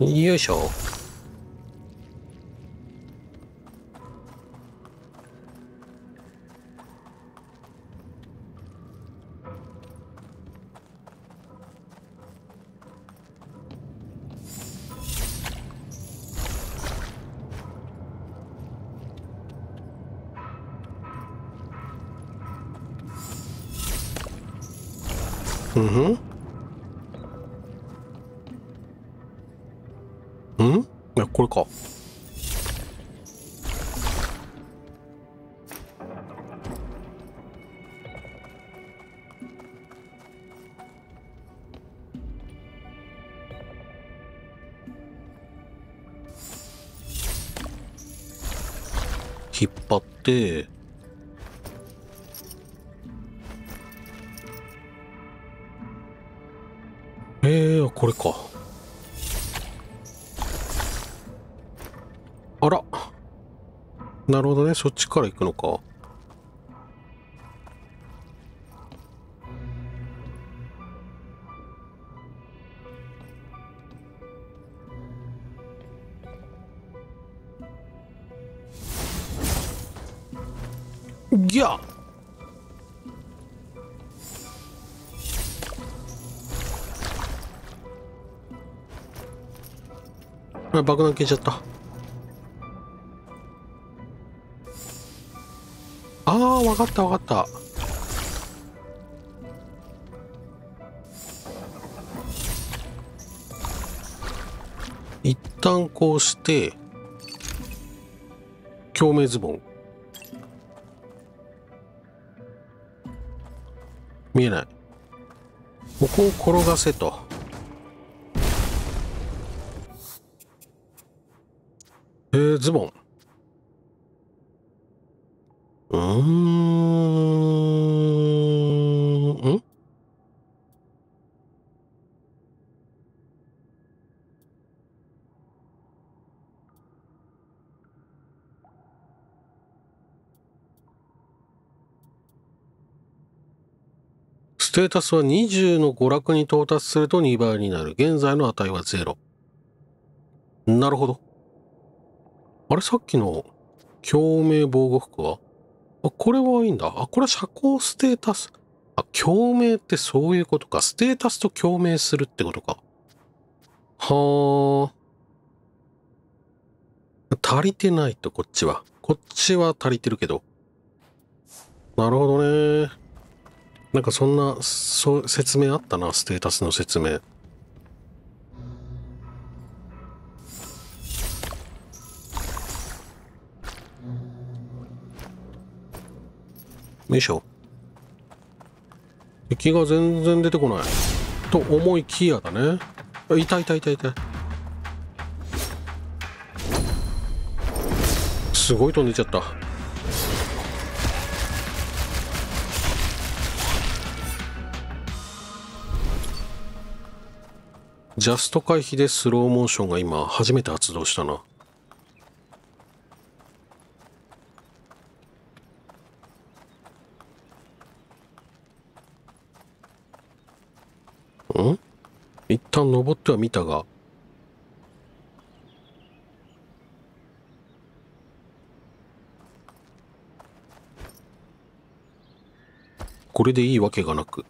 よいしょ。引っ張ってえー、これか。あら。なるほどね。そっちから行くのか。爆弾消えちゃった。ああ分かった分かった。一旦こうして共鳴ズボン。見えない。ここを転がせと。えー、ズボンうーんん？ステータスは20の娯楽に到達すると2倍になる。現在の値は0。なるほど。あれさっきの共鳴防護服は？あ、これはいいんだ。あ、これは社交ステータス。あ、共鳴ってそういうことか。ステータスと共鳴するってことか。はあ。足りてないと、こっちは。こっちは足りてるけど。なるほどね。なんかそんな、そう、説明あったな、ステータスの説明。よいしょ。敵が全然出てこない。と思いきやだね。いたいたいたいた。すごい飛んでちゃった。ジャスト回避でスローモーションが今初めて発動したな。一旦登ってはみたが。これでいいわけがなく。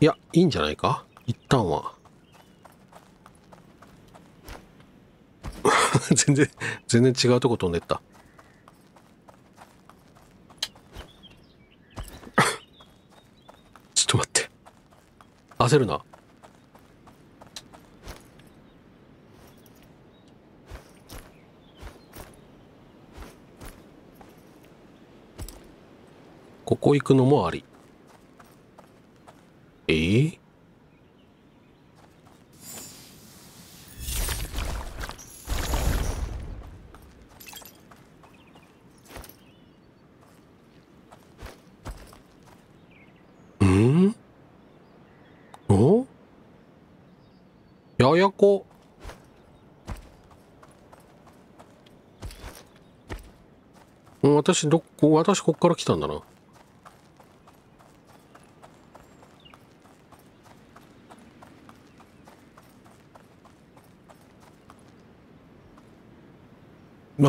いや、いいんじゃないか？一旦は。全然、全然違うとこ飛んでった。ちょっと待って。焦るな。ここ行くのもあり。え？ー、うん？お？ややこ。うん私、どこ、私、こっから来たんだな。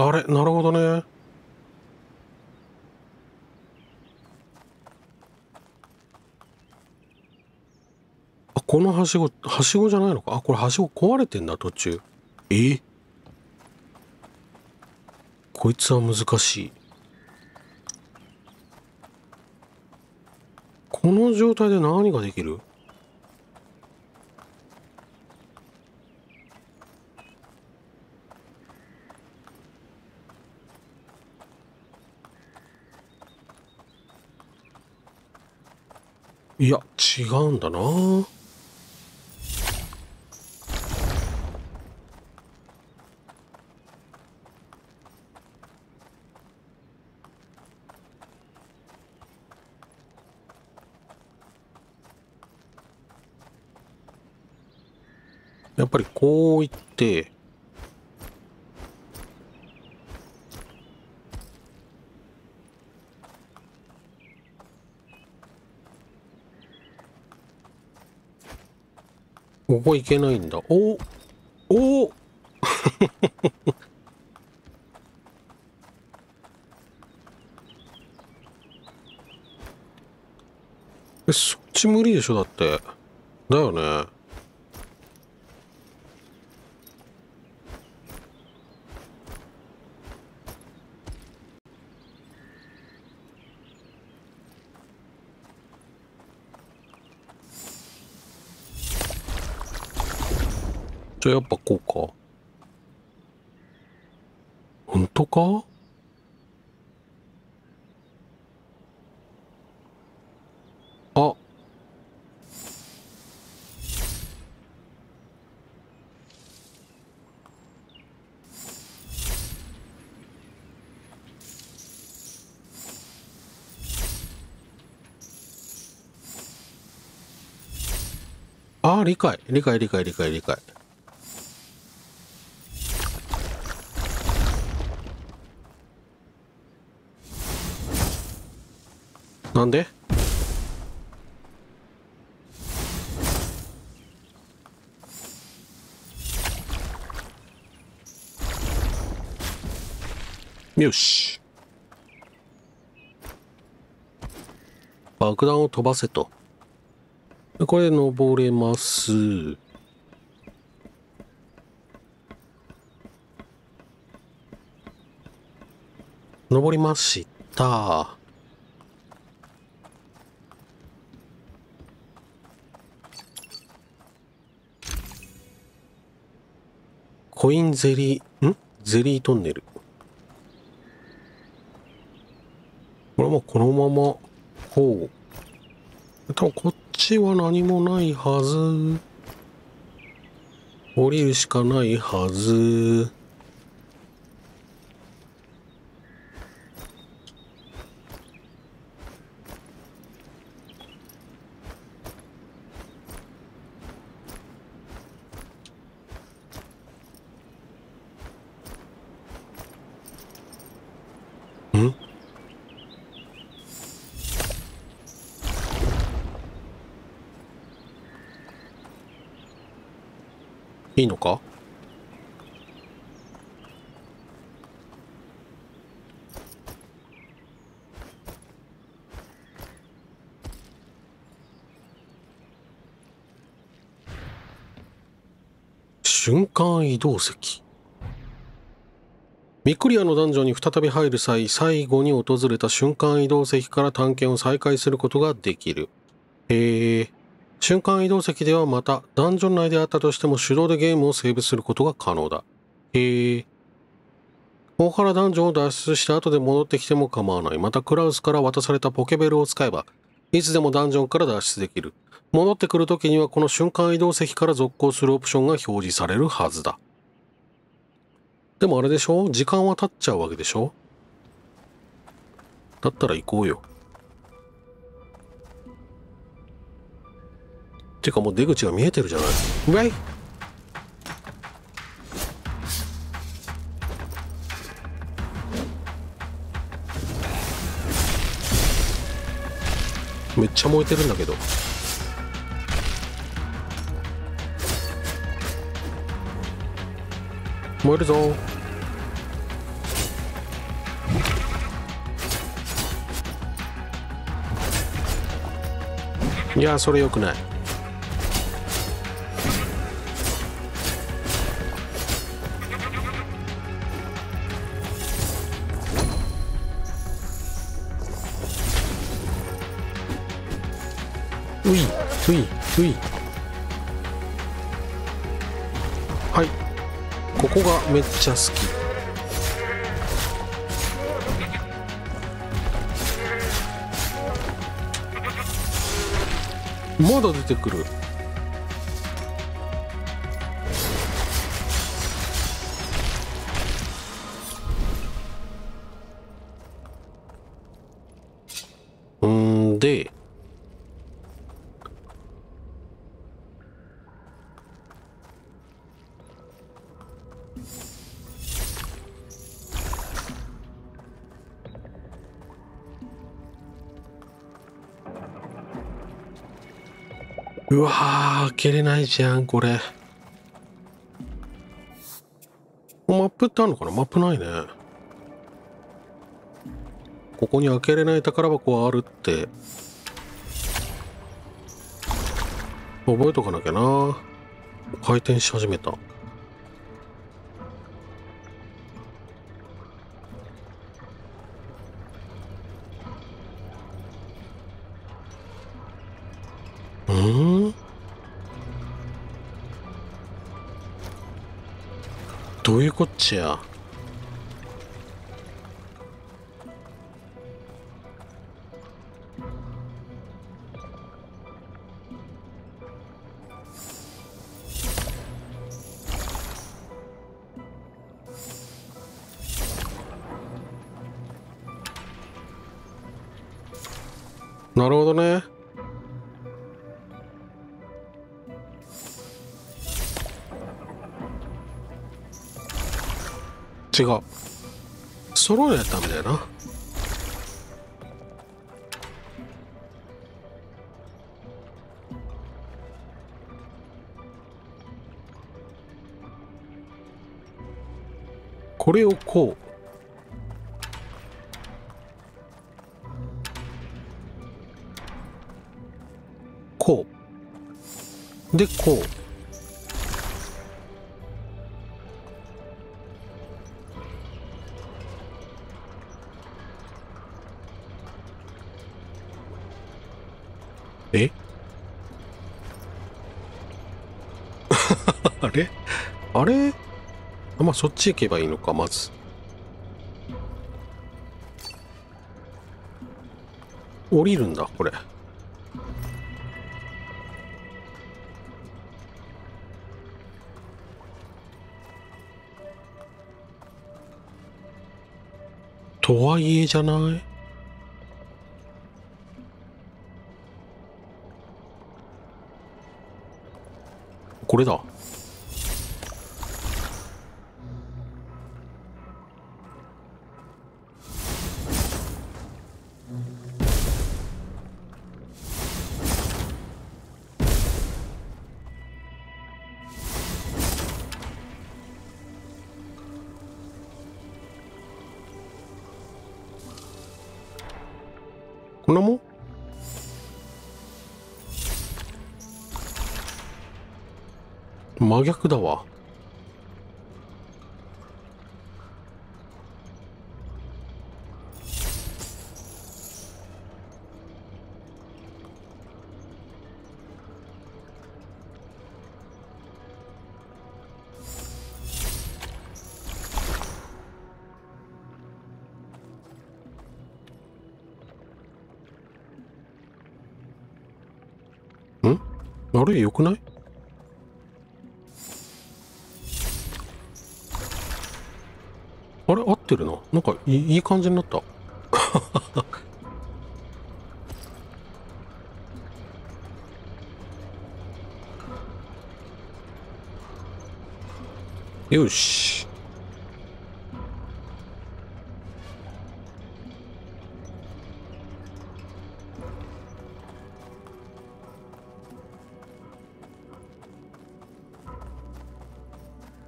あれなるほどね。あこのはしごはしごじゃないのか？あこれはしご壊れてんだ途中。え？こいつは難しい。この状態で何ができる？いや違うんだな。やっぱりこういってここ行けないんだ。おお え、そっち無理でしょだって。だよね。じゃあやっぱこうか。本当か？あ。ああ、理解。理解、理解、理解、理解。なんで？よし。爆弾を飛ばせと。これ登れます。登りました。コインゼリー、ん？ゼリートンネル。これもこのまま、ほう。多分こっちは何もないはず。降りるしかないはず。いいのか？瞬間移動石ミクリアのダンジョンに再び入る際、最後に訪れた瞬間移動石から探検を再開することができる。へえ。瞬間移動石ではまた、ダンジョン内であったとしても手動でゲームをセーブすることが可能だ。へえ。ここからダンジョンを脱出して後で戻ってきても構わない。またクラウスから渡されたポケベルを使えば、いつでもダンジョンから脱出できる。戻ってくるときにはこの瞬間移動石から続行するオプションが表示されるはずだ。でもあれでしょ？時間は経っちゃうわけでしょ？だったら行こうよ。ていうかもう出口が見えてるじゃないうわいめっちゃ燃えてるんだけど。燃えるぞ。いやそれよくない。いういういはい。ここがめっちゃ好き。まだ出てくる。うわー開けれないじゃんこれ。マップってあるのかな？マップないね。ここに開けれない宝箱はあるって。覚えとかなきゃな。回転し始めた。こっちゃなるほどね。違う。揃えないとダメだよな。これをこう。こう。でこう。え？あれ？あれ？あまあそっち行けばいいのかまず。降りるんだこれ。とはいえじゃない？これだ。こんなもん？真逆だわ。ん？あれよくない？てるな。なんかいいいい感じになった。よし。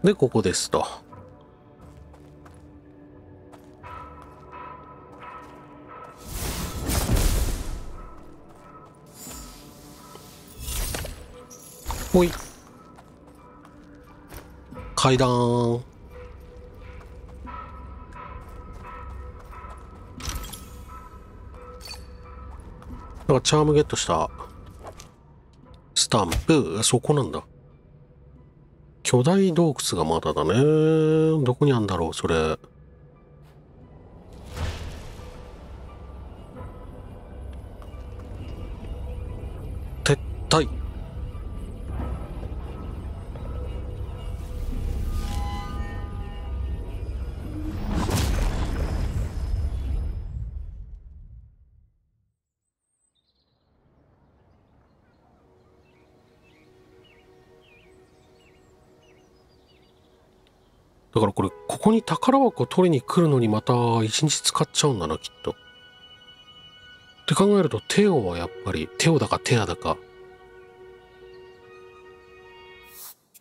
でここですと。階段。なんかチャームゲットした。スタンプ。そこなんだ。巨大洞窟がまだだね。どこにあんだろうそれ。だからこれここに宝箱取りに来るのにまた一日使っちゃうんだなきっと。って考えるとテオはやっぱりテオだかテアだか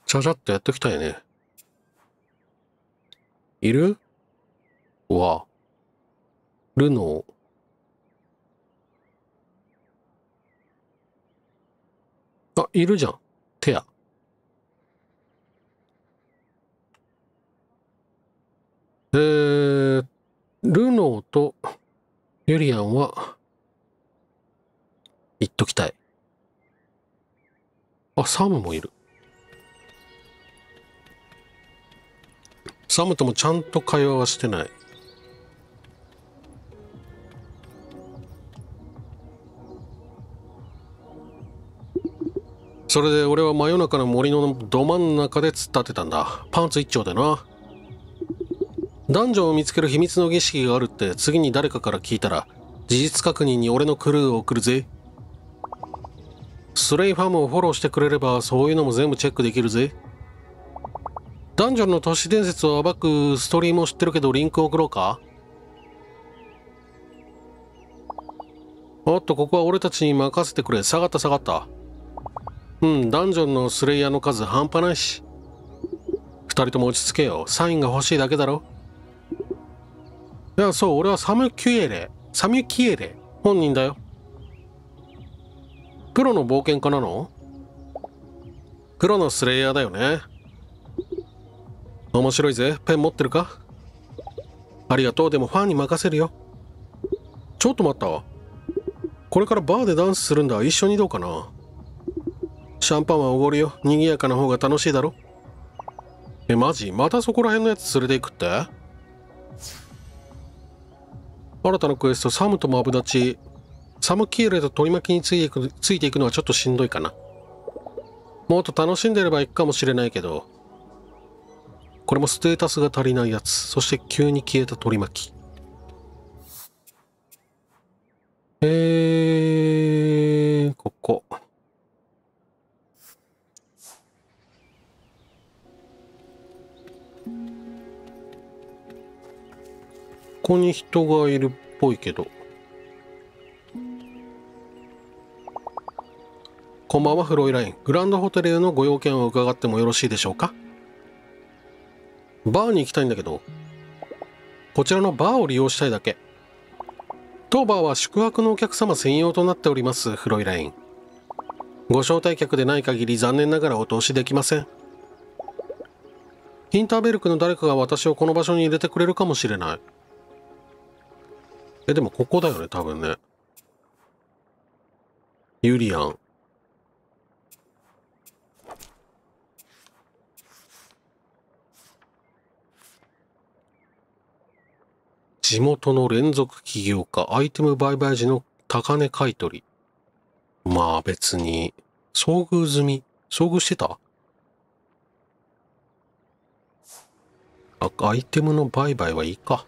ちゃちゃっとやっておきたいね。いる？わ。ルノー。あ、いるじゃん。テア。えー、ルノーとユリアンは、言っときたい。あ、サムもいる。サムともちゃんと会話はしてない。それで俺は真夜中の森のど真ん中で突っ立てたんだ。パンツ一丁でな。男女を見つける秘密の儀式があるって次に誰かから聞いたら事実確認に俺のクルーを送るぜ。スレイファームをフォローしてくれればそういうのも全部チェックできるぜ。ダンジョンの都市伝説を暴くストリームを知ってるけどリンク送ろうか？おっとここは俺たちに任せてくれ。下がった下がった。うんダンジョンのスレイヤーの数半端ないし。二人とも落ち着けよ。サインが欲しいだけだろ。いや、そう、俺はサム・キュエレ。サミュ・キエレ。本人だよ。プロの冒険家なの？プロのスレイヤーだよね。面白いぜ。ペン持ってるか？ありがとう。でもファンに任せるよ。ちょっと待ったわ。これからバーでダンスするんだ。一緒にどうかな？シャンパンはおごるよ。賑やかな方が楽しいだろ？え、マジ？またそこら辺のやつ連れて行くって？新たなクエスト、サムとマブダチ。サムキーレと取り巻きについていくついていくのはちょっとしんどいかな。もっと楽しんでればいくかもしれないけど、これもステータスが足りないやつ。そして急に消えた取り巻き。えー、ここ。ここに人がいるっぽいけど。こんばんは、フロイライン。グランドホテルへのご用件を伺ってもよろしいでしょうか？バーに行きたいんだけど、こちらのバーを利用したいだけ。当バーは宿泊のお客様専用となっております、フロイライン。ご招待客でない限り残念ながらお通しできません。ヒンターベルクの誰かが私をこの場所に入れてくれるかもしれない。え、でもここだよね、多分ね。ユリアン。地元の連続起業家、アイテム売買時の高値買取。まあ別に、遭遇済み、遭遇してた？あ、アイテムの売買はいいか。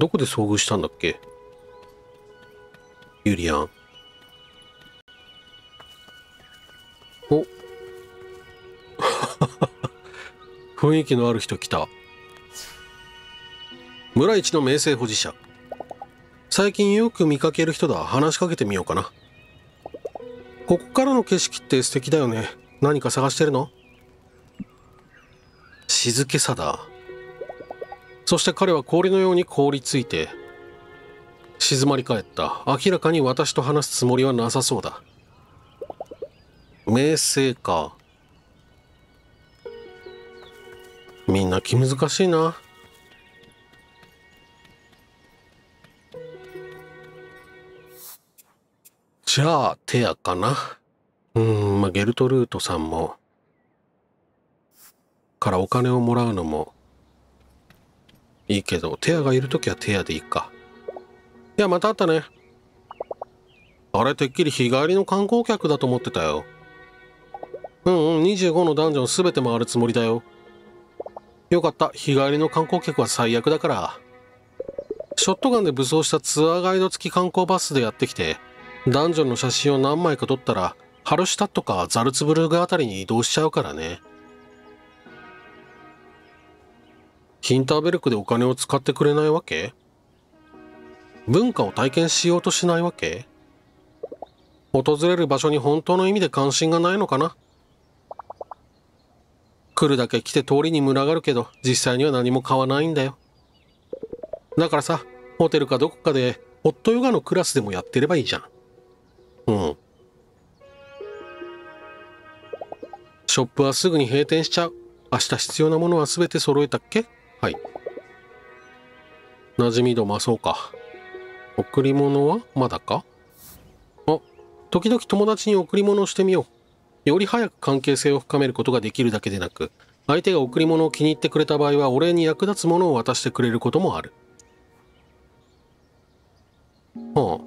どこで遭遇したんだっけ？ユリアン。お 雰囲気のある人来た。村一の名声保持者。最近よく見かける人だ。話しかけてみようかな。ここからの景色って素敵だよね。何か探してるの？静けさだ。そして彼は氷のように凍りついて静まり返った。明らかに私と話すつもりはなさそうだ。名声か。みんな気難しいな。じゃあテアかな。うんまあゲルトルートさんもからお金をもらうのもいいけどテアがいる時はテアでいいか。いやまた会ったね。あれてっきり日帰りの観光客だと思ってたよ。うんうん25のダンジョン全て回るつもりだよ。よかった。日帰りの観光客は最悪だから。ショットガンで武装したツアーガイド付き観光バスでやってきてダンジョンの写真を何枚か撮ったらハルシュタットかザルツブルグあたりに移動しちゃうからね。ヒンターベルクでお金を使ってくれないわけ？文化を体験しようとしないわけ？訪れる場所に本当の意味で関心がないのかな？来るだけ来て通りに群がるけど実際には何も買わないんだよ。だからさホテルかどこかでホットヨガのクラスでもやってればいいじゃん。うん。ショップはすぐに閉店しちゃう。明日必要なものは全て揃えたっけ？はい馴染み度増そうか贈り物はまだか？あ時々友達に贈り物をしてみよう。より早く関係性を深めることができるだけでなく、相手が贈り物を気に入ってくれた場合は、お礼に役立つものを渡してくれることもある。はあ。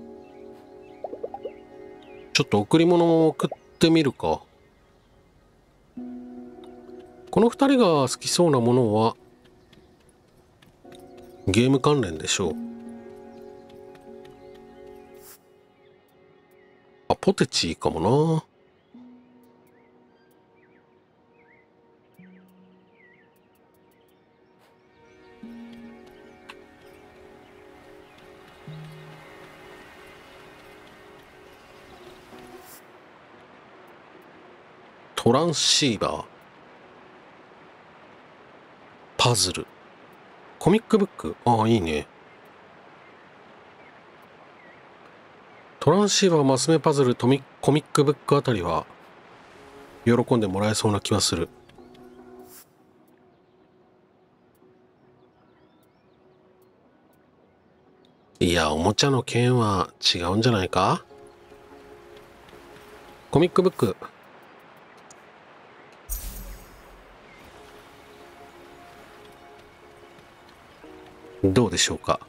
ちょっと贈り物を送ってみるか。この二人が好きそうなものは、ゲーム関連でしょう。あ、ポテチかもな。トランシーバーパズルコミックブック？ああいいね。トランシーバーマス目パズルコミックブックあたりは喜んでもらえそうな気はする。いやおもちゃの件は違うんじゃないか？コミックブック。どうでしょうか？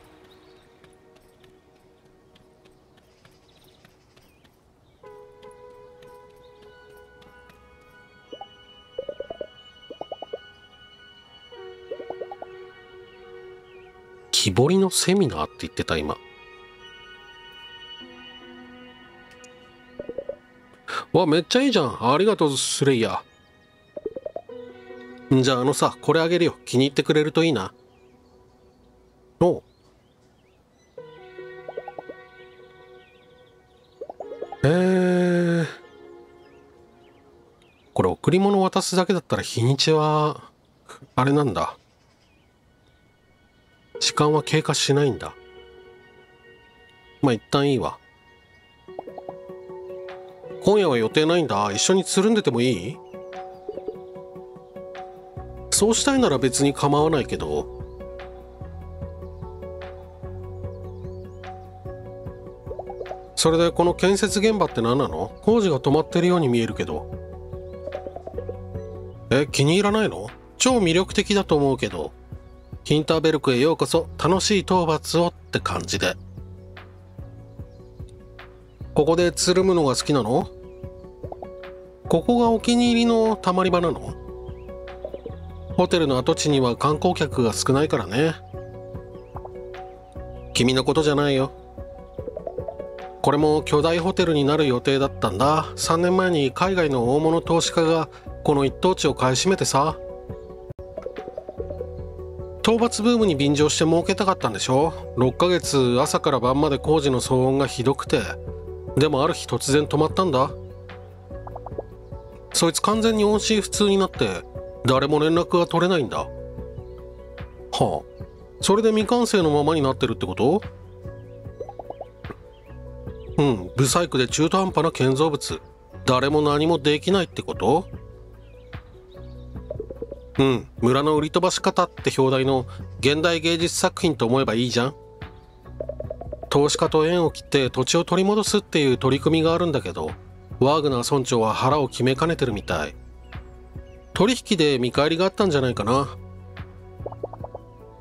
木彫りのセミナーって言ってた今。わめっちゃいいじゃん。ありがとうスレイヤー。じゃああのさこれあげるよ。気に入ってくれるといいな。り物渡すだけだったら日にちはあれなんだ。時間は経過しないんだ。まあ一旦いいわ。今夜は予定ないんだ。一緒につるんでてもいい？そうしたいなら別に構わないけど。それでこの建設現場って何なの？工事が止まってるように見えるけど。え気に入らないの？超魅力的だと思うけど。ヒンターベルクへようこそ。楽しい討伐をって感じで。ここでつるむのが好きなの？ここがお気に入りのたまり場なの？ホテルの跡地には観光客が少ないからね。君のことじゃないよ。これも巨大ホテルになる予定だったんだ。3年前に海外の大物投資家がこの一等地を買い占めてさ。討伐ブームに便乗して儲けたかったんでしょ。6ヶ月朝から晩まで工事の騒音がひどくて。でもある日突然止まったんだ。そいつ完全に音信不通になって誰も連絡が取れないんだ。はあ。それで未完成のままになってるってこと？うんブサイクで中途半端な建造物。誰も何もできないってこと？うん村の売り飛ばし方って表題の現代芸術作品と思えばいいじゃん。投資家と縁を切って土地を取り戻すっていう取り組みがあるんだけどワーグナー村長は腹を決めかねてるみたい。取引で見返りがあったんじゃないかな。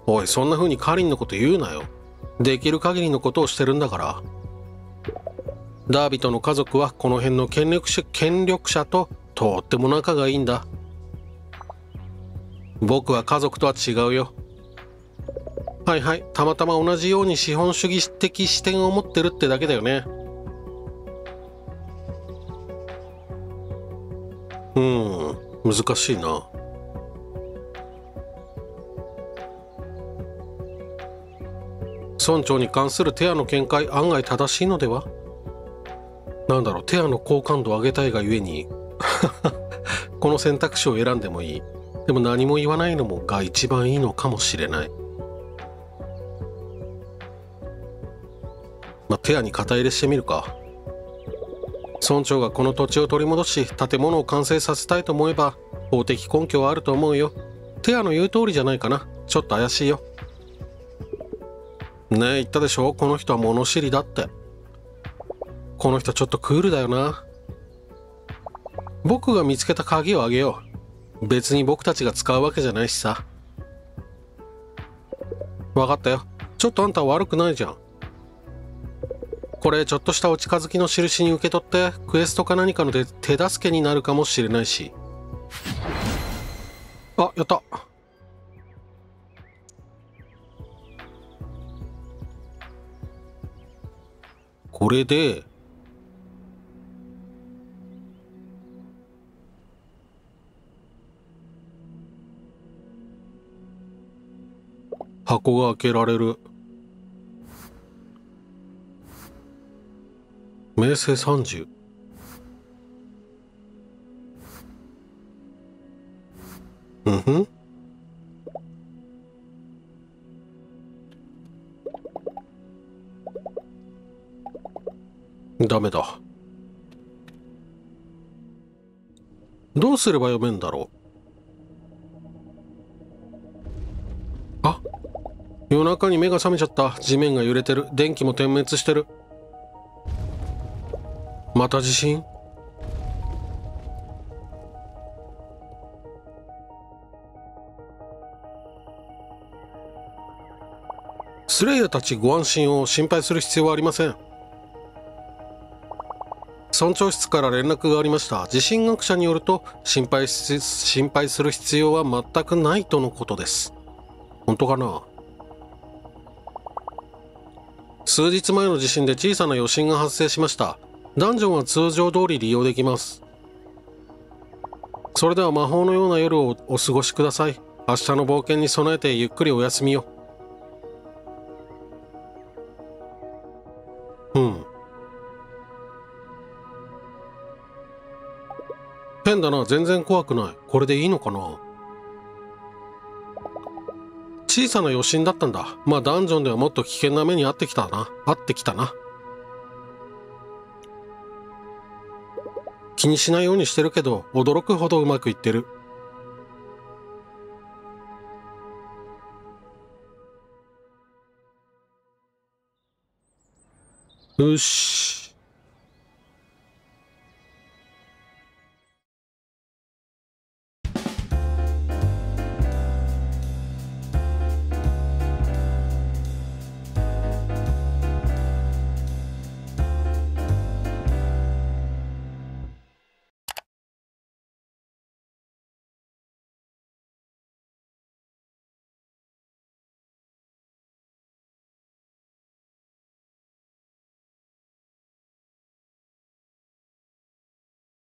おいそんな風にカリンのこと言うなよ。できる限りのことをしてるんだから。ダービトの家族はこの辺の権力者権力者ととっても仲がいいんだ。僕は家族とは違うよ。はいはいたまたま同じように資本主義的視点を持ってるってだけだよね。うん難しいな。村長に関するテアの見解案外正しいのでは？なんだろうテアの好感度を上げたいがゆえに この選択肢を選んでもいい。でも何も言わないのもが一番いいのかもしれない。まあテアに肩入れしてみるか。村長がこの土地を取り戻し建物を完成させたいと思えば法的根拠はあると思うよ。テアの言う通りじゃないかな。ちょっと怪しいよ。ねえ言ったでしょ？この人は物知りだって。この人ちょっとクールだよな。僕が見つけた鍵をあげよう。別に僕たちが使うわけじゃないしさ。分かったよ。ちょっとあんた悪くないじゃん。これちょっとしたお近づきの印に受け取ってクエストか何かので手助けになるかもしれないし。あやった。これで箱が開けられる。明星30うんふん。ダメだ。どうすれば読めんだろう。あ。夜中に目が覚めちゃった。地面が揺れてる。電気も点滅してる。また地震？スレイヤーたちご安心を心配する必要はありません。村長室から連絡がありました。地震学者によると心配心配する必要は全くないとのことです。本当かな？数日前の地震で小さな余震が発生しました。ダンジョンは通常通り利用できます。それでは魔法のような夜をお過ごしください。明日の冒険に備えてゆっくりお休みをうん。変だな。全然怖くない。これでいいのかな？小さな余震だったんだ。まあダンジョンではもっと危険な目に遭ってきたな。遭ってきたな。気にしないようにしてるけど驚くほどうまくいってる。よし